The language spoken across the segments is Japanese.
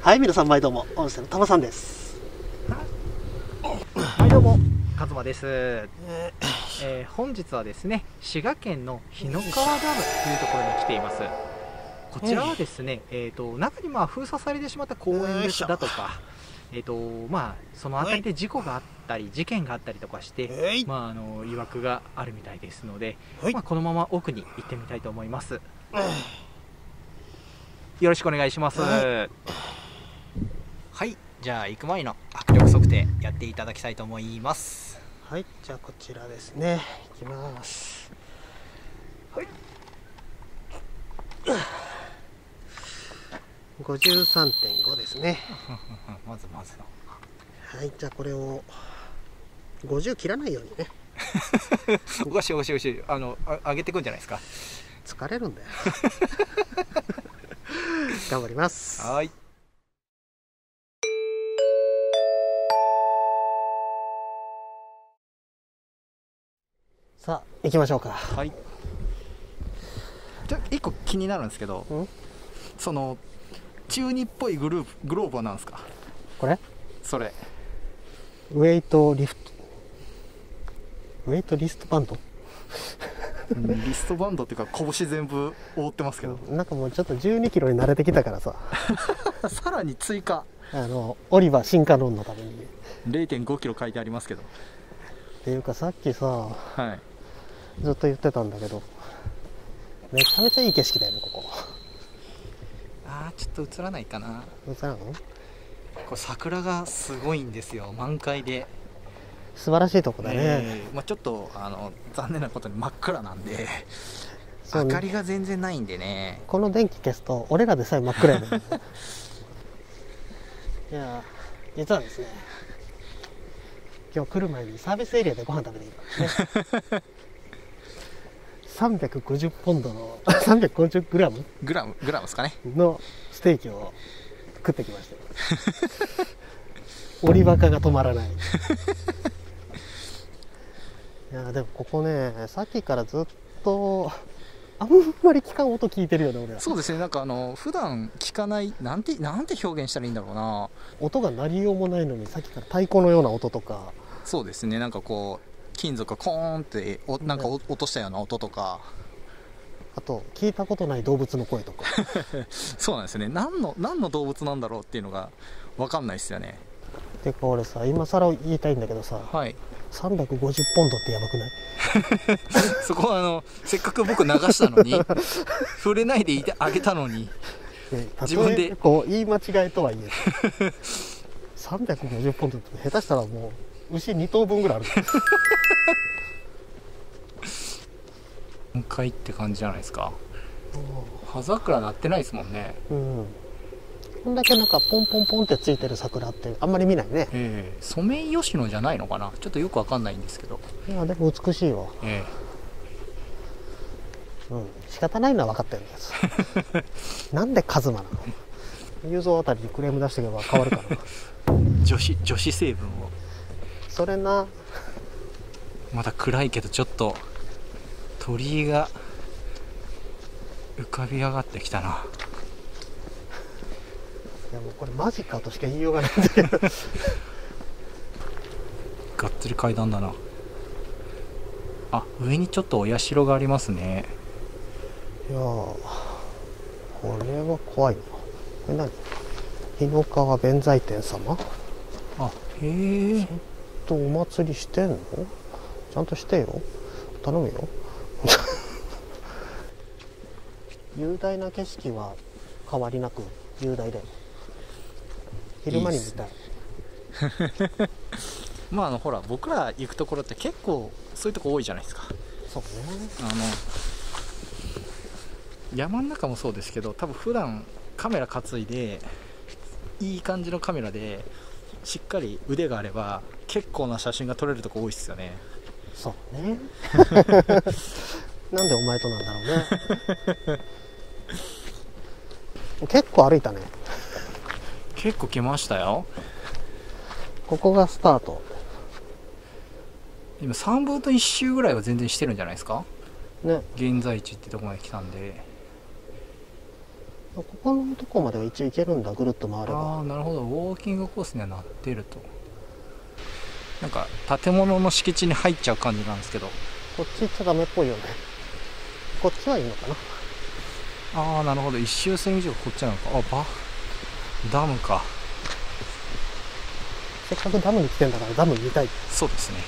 はい皆さん毎度も音声のたまさんです。はいどうもカズマです、えー本日はですね滋賀県の日野川ダムというところに来ています。こちらはですね、えー、と中にまあ封鎖されてしまった公園だとかえーとまあ、その辺りで事故があったり事件があったりとかして、まあ、あの曰くがあるみたいですので、はい。まあ、このまま奥に行ってみたいと思います。よろしくお願いします。ははい。じゃあ行く前の握力測定やっていただきたいと思います。はい。じゃあこちらですね。いきます。はい。53.5ですね。まずまずの。はい。じゃあこれを50切らないようにね。おかしいおかしいおかしいあのあ上げてくんじゃないですか。疲れるんだよ。頑張ります。はい。さあ行きましょうか。はい。じゃ一個気になるんですけどん？その中二っぽいグループグローブは何ですか？これ？それ。ウェイトリフトウェイトリストバンド。うんリストバンドっていうか拳全部覆ってますけど。なんかもうちょっと12キロに慣れてきたからさ。さらに追加。あのオリバー進化論のために。0.5キロ書いてありますけど。っていうかさっきさはい。ずっと言ってたんだけどめちゃめちゃいい景色だよねここ。あーちょっと映らないかな。映らん？これ桜がすごいんですよ満開で素晴らしいとこだね、えーまあ、ちょっとあの残念なことに真っ暗なんで明かりが全然ないんでね。この電気消すと俺らでさえ真っ暗やね いやー実はですね今日来る前にサービスエリアでご飯食べてきたんですね。350ポンドの350グラム？グラムグラムですかね。のステーキを食ってきましたよ オリバカが止まらないいやでもここねさっきからずっとあんまり聞かん音聞いてるよね俺は。そうですねなんかあの普段聞かないなんてなんて表現したらいいんだろうな。音が鳴りようもないのにさっきから太鼓のような音とか。そうですねなんかこう金属がコーンっておなんかお落としたような音とか。あと聞いたことない動物の声とか。そうなんですよね。何の何の動物なんだろうっていうのが分かんないですよね。てか俺さ今更言いたいんだけどさ。はい350ポンドってやばくない？そこはあのせっかく僕流したのに 触れないでいてあげたのにね自分で。こう言い間違いとはいえ 350ポンドって下手したらもう牛2頭分ぐらいある。満開って感じじゃないですか。葉桜なってないですもんね。うんこんだけなんかポンポンポンってついてる桜ってあんまり見ないね。ええ。ソメイヨシノじゃないのかな？ちょっとよくわかんないんですけど。いやでも美しいわ。えうん。仕方ないのは分かってるんです。なんでカズマなの？雄三あたりにクレーム出しておけば変わるかな。え女子女子成分を。それな。まだ暗いけどちょっと鳥居が浮かび上がってきたないやもうこれマジかとしか言いようがないんだけど。がっつり階段だな。あ上にちょっとお社がありますね。いやーこれは怖いな。これ何？日野川弁財天様？あへえ。とお祭りしてんの？ちゃんとしてよ。頼むよ。雄大な景色は変わりなく雄大だよ昼間に見たい まああのほら僕ら行くところって結構そういうとこ多いじゃないですか。そうね。あの山の中もそうですけど多分普段カメラ担いでいい感じのカメラでしっかり腕があれば結構な写真が撮れるとこ多いですよね。そうね。なんでお前となんだろうね。結構歩いたね結構来ましたよ。ここがスタート。今3分と1周ぐらいは全然してるんじゃないですか？ね。現在地ってとこまで来たんで。ここのとこまでは一応行けるんだぐるっと回れば。ああなるほど。ウォーキングコースにはなってると。なんか建物の敷地に入っちゃう感じなんですけど。こっち行っちゃダメっぽいよね。こっちはいいのかな。ああなるほど。一周線以上こっちなのか。あバダムか。せっかくダムに来てんだからダム見たい。そうですね。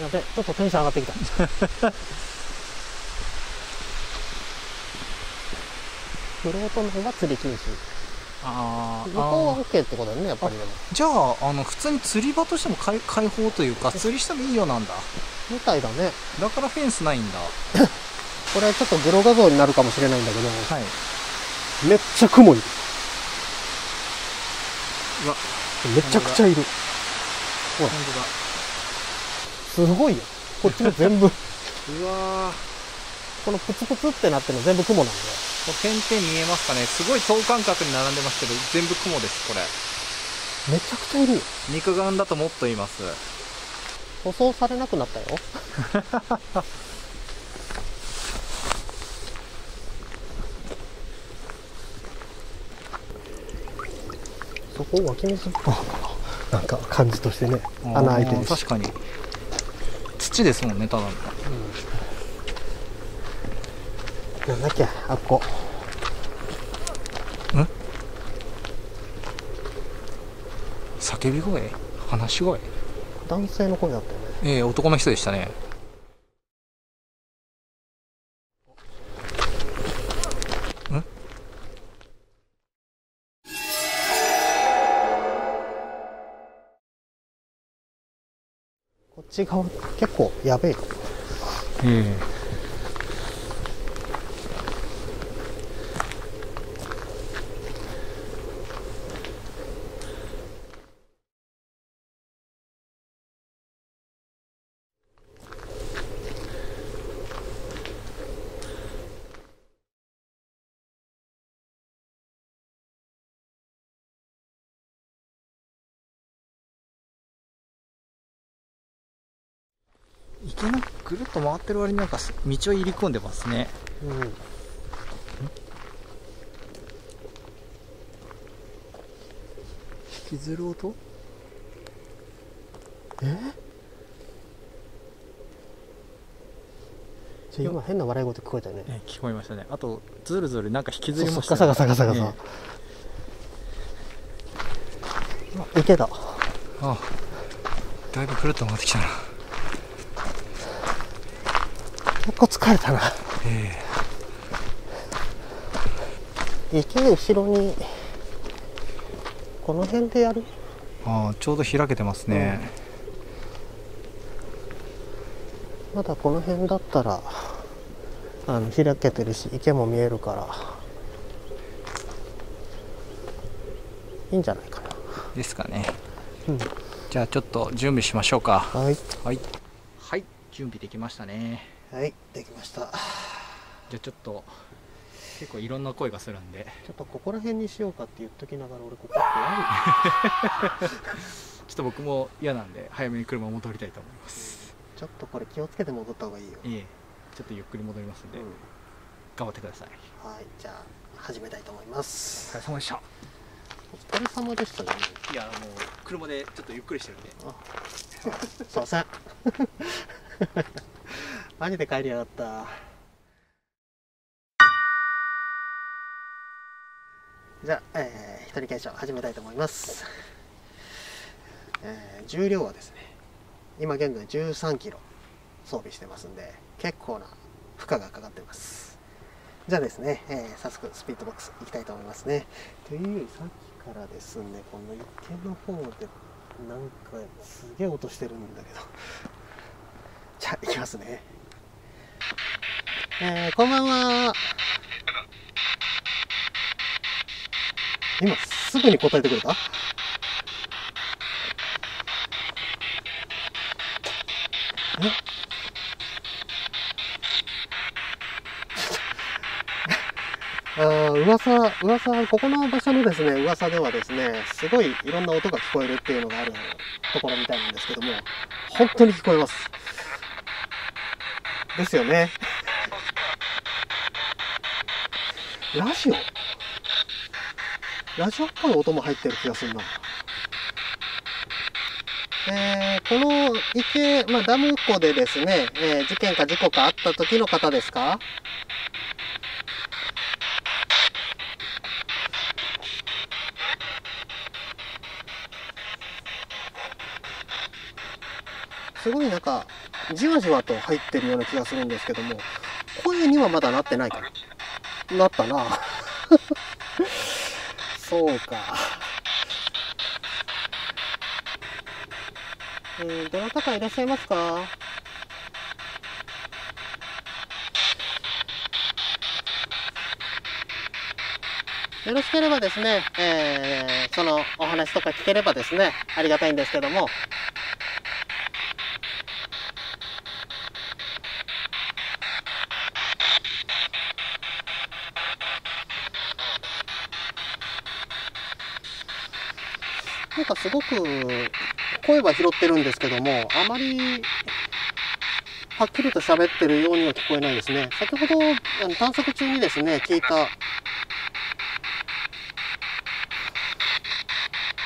やべちょっとテンション上がってきた。フロートの方が釣り禁止。あー向こうは OK ってことだよねやっぱりでも。じゃああの普通に釣り場としても開開放というか釣りしてもいいようなんだ。みたいだね。だからフェンスないんだ。これちょっとグロ画像になるかもしれないんだけど。はいめっちゃ雲いる。うわ。めちゃくちゃいる。本すごいよ。こっちも全部。うわこのプツプツってなってるの全部雲なんだよ。ー点々見えますかね。すごい等間隔に並んでますけど全部雲ですこれ。めちゃくちゃいるよ。肉眼だともっといます。舗装されなくなったよ そこ湧き水っぽいななんか感じとしてね。穴開いてる確かに。土ですもんねただの。なん。だっけあっこ。叫び声？話し声？男性の声だったよね。ええ男の人でしたねち側結構やべえ。よえきなりぐるっと回ってる割になんかす道を入り組んでますね。うん。引きずる音？え？じゃあ今変な笑い声聞こえたよね。え聞こえましたね。あとずるずるなんか引きずりましたガサガサガサガサ、えあ池だあだいぶくるっと回ってきたな結構疲れたな。え池後ろにこの辺でやる？えああちょうど開けてますね、まだこの辺だったらあの開けてるし池も見えるから。いいんじゃないかですかね。な、うん、じゃあちょっと準備しましょうか。はい。はい。はい。準備できましたねはいできました。じゃあちょっと結構いろんな声がするんで。ちょっとここら辺にしようかって言っときながら俺ここ怖い ちょっと僕も嫌なんで早めに車を戻りたいと思います。ちょっとこれ気をつけて戻った方がいいよ、ええちょっとゆっくり戻りますんで、うん。頑張ってください。はいじゃあ始めたいと思います。お疲れ様でした。お疲れ様でしたね。いやもう車でちょっとゆっくりしてるんで。すいません マジで帰りやがった。じゃあ、えー、一人検証始めたいと思います、えー重量はですね今現在1 3キロ装備してますんで結構な負荷がかかってます。じゃあですね、えー早速スピードボックス行きたいと思いますね。というよりさっきからですねこの池の方でなんかすげえ音してるんだけど。じゃあ行きますね。えー、こんばんは。今すぐに答えてくれた？え？あ噂噂ここの場所のですね噂ではですねすごいいろんな音が聞こえるっていうのがあるところみたいなんですけども本当に聞こえます。ですよね。ラジオ？ラジオっぽい音も入ってる気がするな。えー、この池、まあ、ダム湖でですね、えー、事件か事故かあった時の方ですか？すごいなんか、じわじわと入ってるような気がするんですけども、声にはまだなってないかな。なったな。そうか。えー、どなたかいらっしゃいますか？よろしければですね、えー、そのお話とか聞ければですね、ありがたいんですけども、なんかすごく声は拾ってるんですけども、あまりはっきりと喋ってるようには聞こえないですね。先ほどあの探索中にですね、聞いた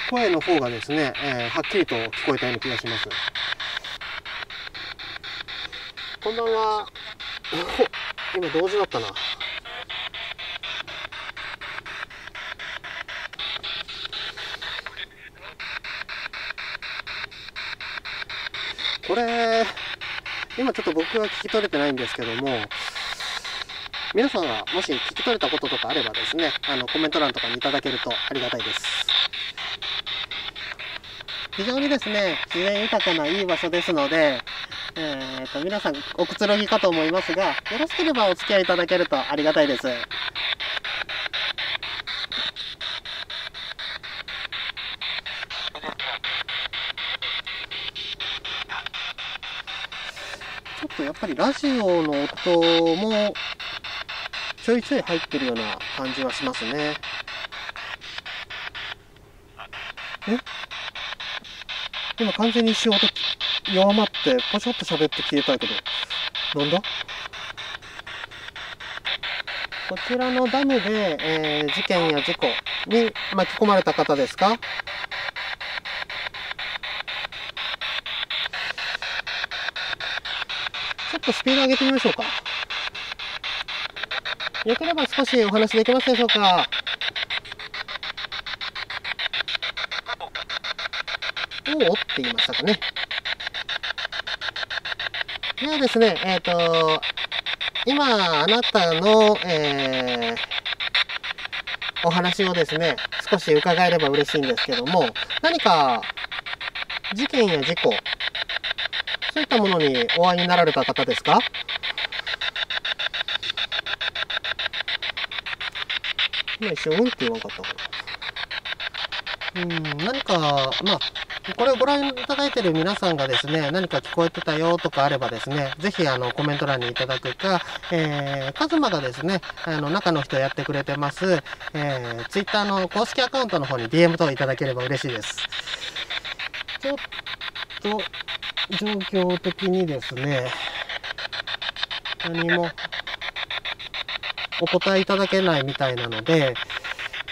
声の方がですね、えー、はっきりと聞こえたような気がします。こんばんは。今同時だったな。これ、今ちょっと僕は聞き取れてないんですけども、皆さんはもし聞き取れたこととかあればですね、あのコメント欄とかにいただけるとありがたいです。非常にですね、自然豊かないい場所ですので、えー、と皆さんおくつろぎかと思いますが、よろしければお付き合いいただけるとありがたいです。とやっぱりラジオの音もちょいちょい入ってるような感じはしますね。え？今完全に一瞬音弱まってポチョッと喋って消えたけど、なんだ？こちらのダムで、えー事件や事故に巻き込まれた方ですかちょっとスピード上げてみましょうか。よければ少しお話できますでしょうか。おおって言いましたかね。ではですね、えっ、と、今、あなたの、えーお話をですね、少し伺えれば嬉しいんですけども、何か事件や事故、そういったものにお会いになられた方ですか？今一瞬、うんって言わんかったかな。うん、何か、まあ、これをご覧いただいている皆さんがですね、何か聞こえてたよとかあればですね、ぜひあのコメント欄にいただくか、えー、カズマがですね、あの中の人やってくれてます、えー、ツイッターの公式アカウントの方に DM といただければ嬉しいです。ちょっと、状況的にですね、何もお答えいただけないみたいなので、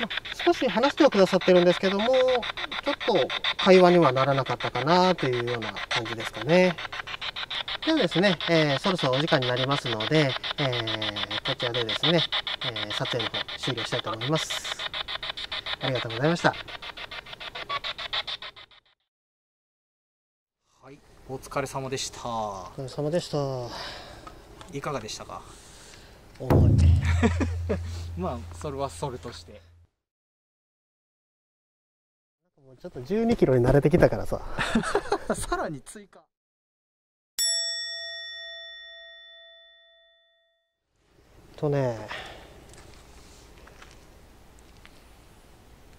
ま少し話してはくださってるんですけども、ちょっと会話にはならなかったかなというような感じですかね。ではですね、えーそろそろお時間になりますので、えーこちらでですね、えー撮影の方終了したいと思います。ありがとうございました。はいお疲れ様でしたお疲れ様でした。いかがでしたか？重い。まあそれはそれとしてもうちょっと12キロに慣れてきたからさ。さらに追加とね、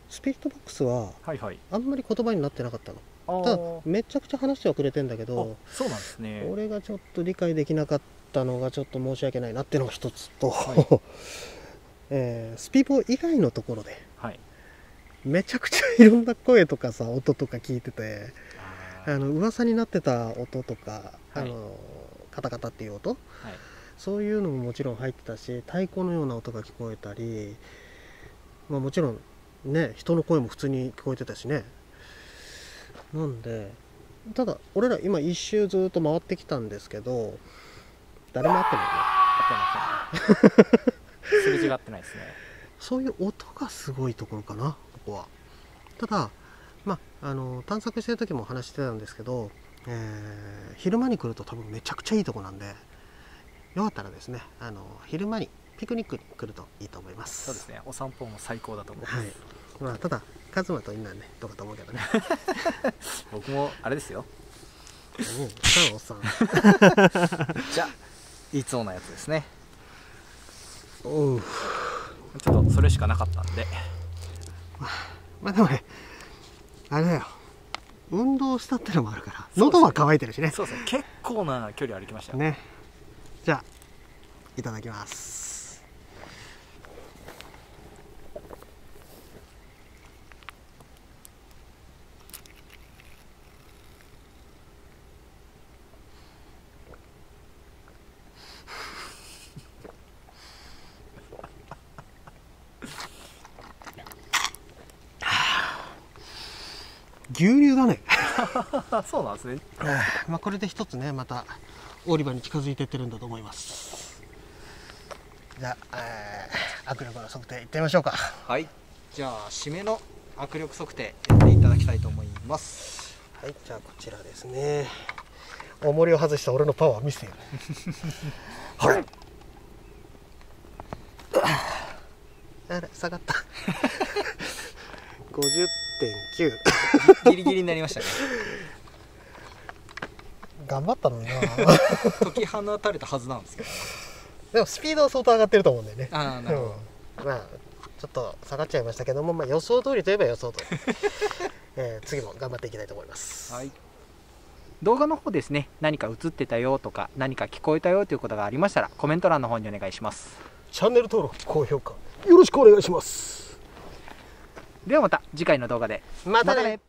スピリットボックスははいはいあんまり言葉になってなかったの。あただー。めちゃくちゃ話してはくれてんだけど、あそうなんですね。俺がちょっと理解できなかったのがちょっと申し訳ないなっていうのが一つと、はい。えースピボ以外のところではい。めちゃくちゃいろんな声とかさ音とか聞いててああの噂になってた音とか、はい。あのカタカタっていう音はい。そういうのももちろん入ってたし太鼓のような音が聞こえたり、まあ、もちろんね人の声も普通に聞こえてたしねなんでただ俺ら今一周ずっと回ってきたんですけど誰も会ってないね。合ってませんすれ違ってないですね。そういう音がすごいところかなここは。ただまああの探索してる時もお話ししてたんですけど、えー昼間に来ると多分めちゃくちゃいいとこなんでよかったらですねあの昼間にピクニックに来るといいと思います。そうですね。お散歩も最高だと思います、はい。まあただカズマといんなんねどうかと思うけどね。僕もあれですよ。うんさあおっさん。じゃあいつものやつですね。おう。ちょっとそれしかなかったんで。まあでもねあれだよ。運動したってのもあるから喉は渇いてるしね。そうですね。結構な距離歩きましたよ。ね。じゃあいただきます牛乳だねあ そうなんですね。まあこれで一つねまたオリバに近づいていってるんだと思います。じゃあ、えー握力の測定いってみましょうか。はい。じゃあ締めの握力測定やっていただきたいと思います。はい。じゃあこちらですね。重りを外した俺のパワー見せてよ ほら。あら下がった 50.9ギリギリになりましたね。頑張ったのにな。解き放たれたはずなんですけど。でもスピードは相当上がってると思うんだよね。ああなるほど、うん、まあちょっと下がっちゃいましたけども、まあ、予想通りといえば予想通り、えー次も頑張っていきたいと思います、はい。動画の方ですね。何か映ってたよとか何か聞こえたよということがありましたらコメント欄の方にお願いします。チャンネル登録高評価よろしくお願いしますではまた次回の動画で。またね